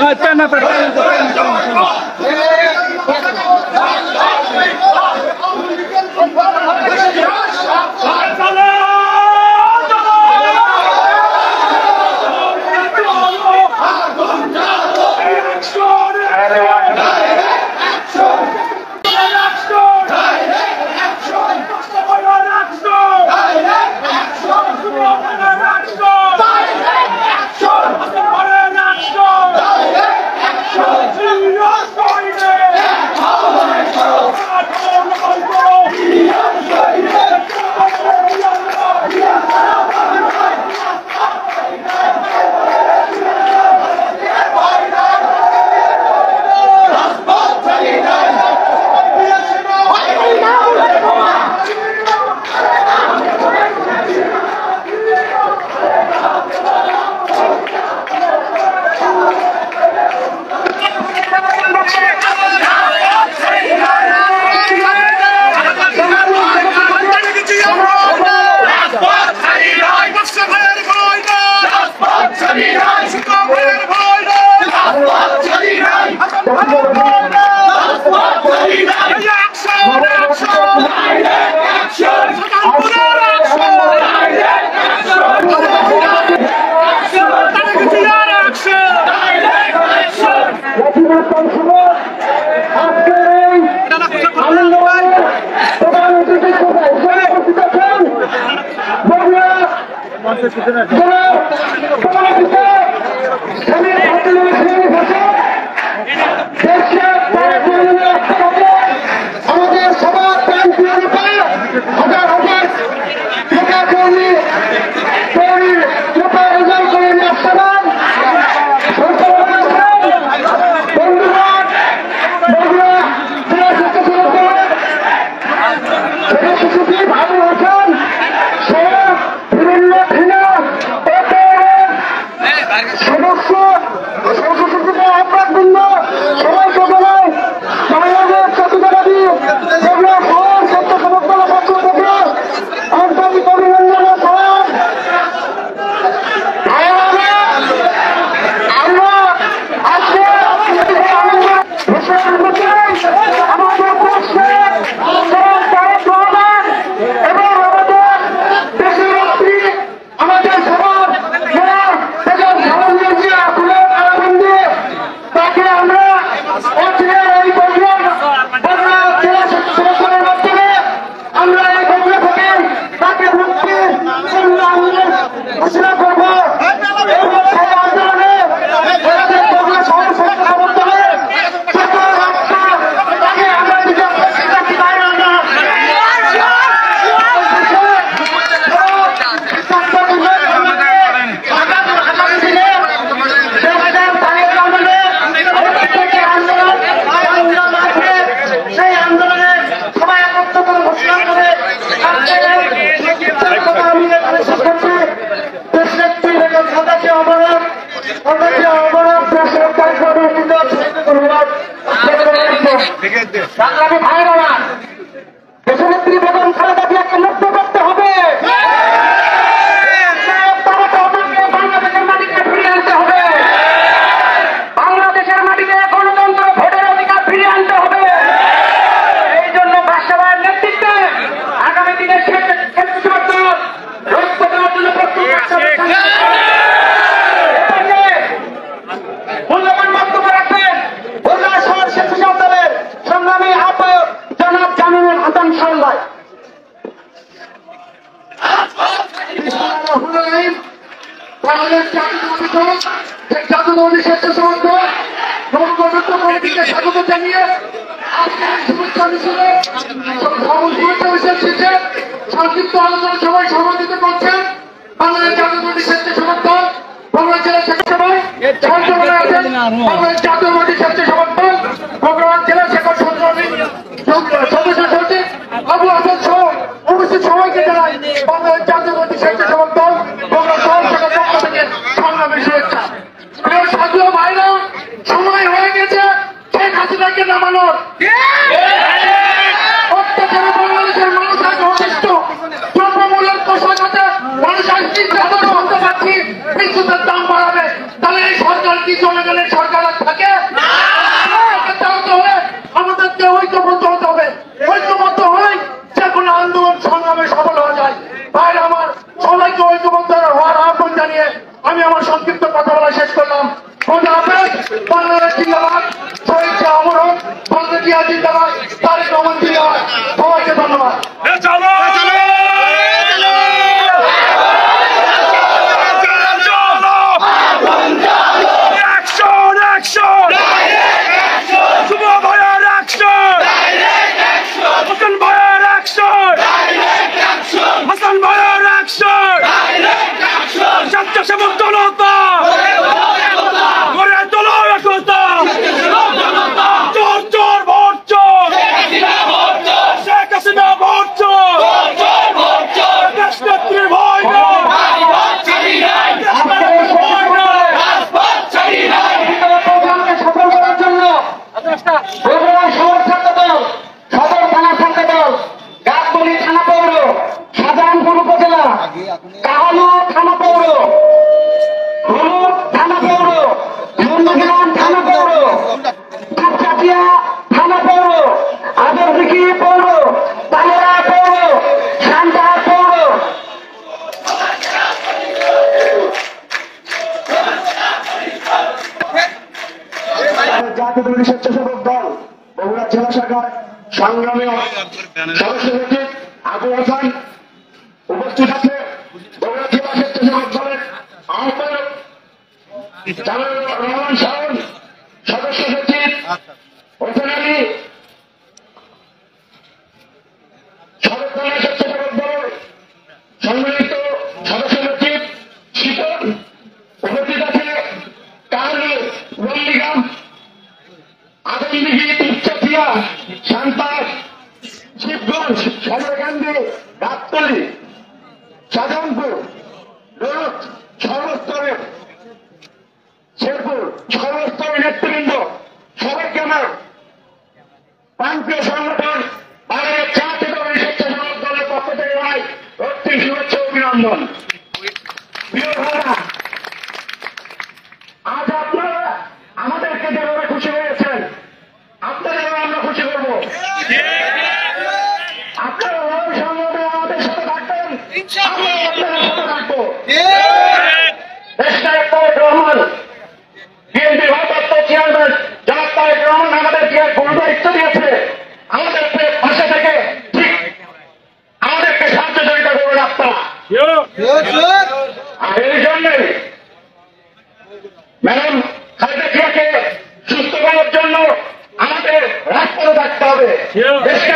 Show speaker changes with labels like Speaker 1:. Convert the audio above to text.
Speaker 1: Ah, tá na frente. শেষ আমি ভাইরা কমিটিকে স্বাগত জানিয়ে সংক্ষিপ্ত আলোচনা সবাই সভাপতিত্ব করছেন বাংলাদেশ জাতীয় পার্টি স্বেচ্ছাসেবক দল, বাংলাদেশ জেলা স্বেচ্ছাসেবক বাংলাদেশ জাতীয় পার্টি
Speaker 2: আন্দোলন সংগ্রামে সফল হওয়া যায়। ভাই আমার, সবাইকে ঐক্যবদ্ধ হওয়ার আহ্বান জানিয়ে আমি আমার সংক্ষিপ্ত কথা বলা শেষ করলাম। খোদা বাংলাদেশ জিন্দাবাদ। শহীদ শাহ অমর বাংলাদেশ জিন্দাবাদ। তারেক রহমান জিন্দাবাদ। সবাইকে ধন্যবাদ। জাতীয় স্বেচ্ছাসেবক দল বগুড়া জেলা শাখার সংগ্রামী সদস্য সচিব আবু হাসান উপস্থিত আছে। বগুড়া জেলা স্বেচ্ছাসেবক দলের আহ্বায়ক রহমান সাহন, সদস্য সচিব হোসেন সদর থানা স্বেচ্ছাসেবক দল সম্মিলিত সদস্য সচিব শীতল উপস্থিত আছে কাহালু নন্দীগ্রাম আদমদিঘি উচ্চাচিয়া শান্তাস শিবগঞ্জ সদরকান্দি গাবতলি শাহজাহানপুর রোড সর্বস্তরের শেরপুর সর্বস্তরের নেতৃবৃন্দ, সবাইকে আমার প্রান্তীয় সংগঠন আর এই জন্যে ম্যাডাম খালেদা জিয়াকে সুস্থ করার জন্য আমাদের রাজপথে থাকতে হবে। দেশকে